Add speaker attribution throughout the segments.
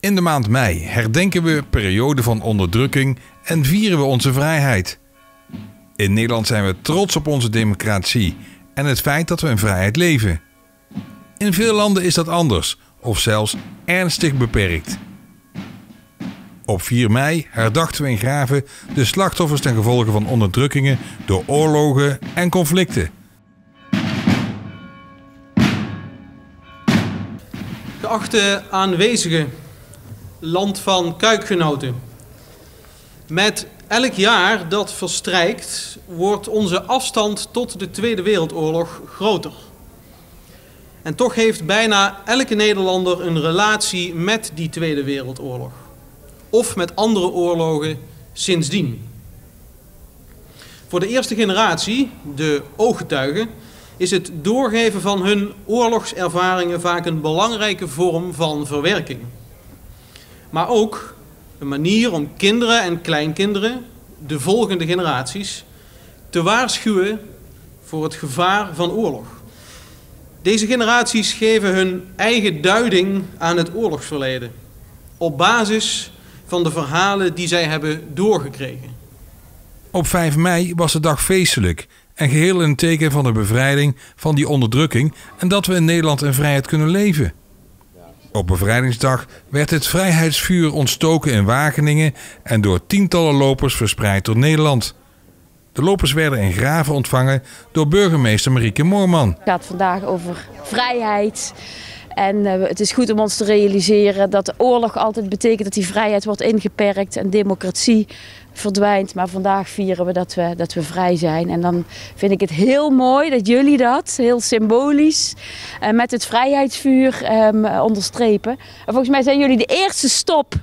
Speaker 1: In de maand mei herdenken we periode van onderdrukking en vieren we onze vrijheid. In Nederland zijn we trots op onze democratie en het feit dat we in vrijheid leven. In veel landen is dat anders of zelfs ernstig beperkt. Op 4 mei herdachten we in Graven de slachtoffers ten gevolge van onderdrukkingen door oorlogen en conflicten.
Speaker 2: Geachte aanwezigen, land van kuikgenoten. Met elk jaar dat verstrijkt, wordt onze afstand tot de Tweede Wereldoorlog groter. En toch heeft bijna elke Nederlander een relatie met die Tweede Wereldoorlog. Of met andere oorlogen sindsdien. Voor de eerste generatie, de ooggetuigen, is het doorgeven van hun oorlogservaringen vaak een belangrijke vorm van verwerking. Maar ook een manier om kinderen en kleinkinderen, de volgende generaties, te waarschuwen voor het gevaar van oorlog. Deze generaties geven hun eigen duiding aan het oorlogsverleden op basis van de verhalen die zij hebben doorgekregen.
Speaker 1: Op 5 mei was de dag feestelijk en geheel een teken van de bevrijding van die onderdrukking en dat we in Nederland in vrijheid kunnen leven. Op bevrijdingsdag werd het vrijheidsvuur ontstoken in Wageningen en door tientallen lopers verspreid door Nederland. De lopers werden in Graven ontvangen door burgemeester Marieke Moorman.
Speaker 3: Het gaat vandaag over vrijheid. En uh, het is goed om ons te realiseren dat de oorlog altijd betekent dat die vrijheid wordt ingeperkt en democratie verdwijnt. Maar vandaag vieren we dat we, dat we vrij zijn. En dan vind ik het heel mooi dat jullie dat, heel symbolisch, uh, met het vrijheidsvuur um, onderstrepen. En volgens mij zijn jullie de eerste stop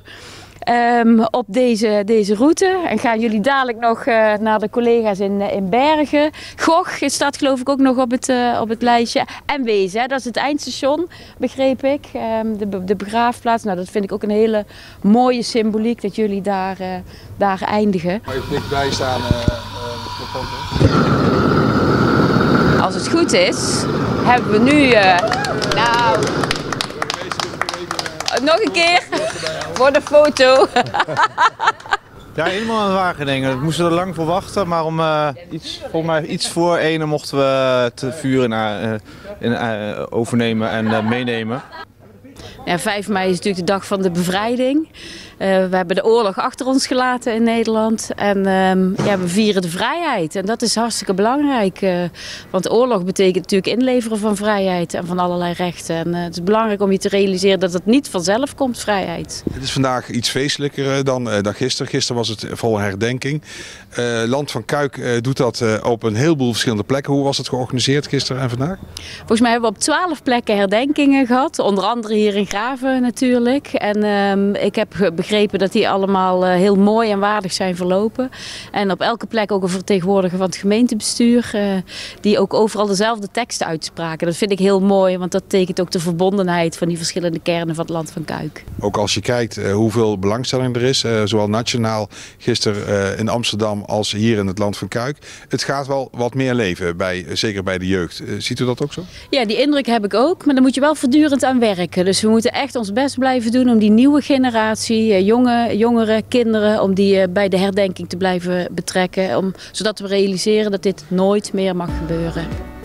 Speaker 3: um, op deze, deze route. En gaan jullie dadelijk nog uh, naar de collega's in, in Bergen. Gogh staat geloof ik ook nog op het, uh, op het lijstje. En Wezen, dat is het eindstation, begreep ik. Um, de, de begraafplaats. Nou, dat vind ik ook een hele mooie symboliek dat jullie daar, uh, daar eindigen.
Speaker 4: Even dichtbij staan
Speaker 3: Als het goed is, hebben we nu... nou, nog een keer voor de foto.
Speaker 4: Ja, helemaal aan Wageningen. We moesten er lang voor wachten, maar om uh, iets, volgens mij iets voor ene mochten we het vuur uh, in, uh, overnemen en meenemen.
Speaker 3: Ja, 5 mei is natuurlijk de dag van de bevrijding. Uh, we hebben de oorlog achter ons gelaten in Nederland. En uh, ja, we vieren de vrijheid. En dat is hartstikke belangrijk. Uh, want oorlog betekent natuurlijk inleveren van vrijheid en van allerlei rechten. En uh, het is belangrijk om je te realiseren dat het niet vanzelf komt, vrijheid.
Speaker 5: Het is vandaag iets feestelijker dan, dan gisteren. Gisteren was het vol herdenking. Land van Kuik doet dat op een heleboel verschillende plekken. Hoe was het georganiseerd gisteren en vandaag?
Speaker 3: Volgens mij hebben we op twaalf plekken herdenkingen gehad. Onder andere hier in Graven natuurlijk. En ehm, ik heb begrepen dat die allemaal uh, heel mooi en waardig zijn verlopen. En op elke plek ook een vertegenwoordiger van het gemeentebestuur. Uh, die ook overal dezelfde teksten uitspraken. Dat vind ik heel mooi, want dat tekent ook de verbondenheid van die verschillende kernen van het land van Kuik.
Speaker 5: Ook als je kijkt uh, hoeveel belangstelling er is, zowel nationaal gisteren in Amsterdam als hier in het land van Kuik. Het gaat wel wat meer leven, bij, zeker bij de jeugd. ziet u dat ook zo?
Speaker 3: Ja, die indruk heb ik ook. Maar daar moet je wel voortdurend aan werken. Dus we moeten echt ons best blijven doen om die nieuwe generatie, jonge, jongeren, kinderen, om die bij de herdenking te blijven betrekken. Om, zodat we realiseren dat dit nooit meer mag gebeuren.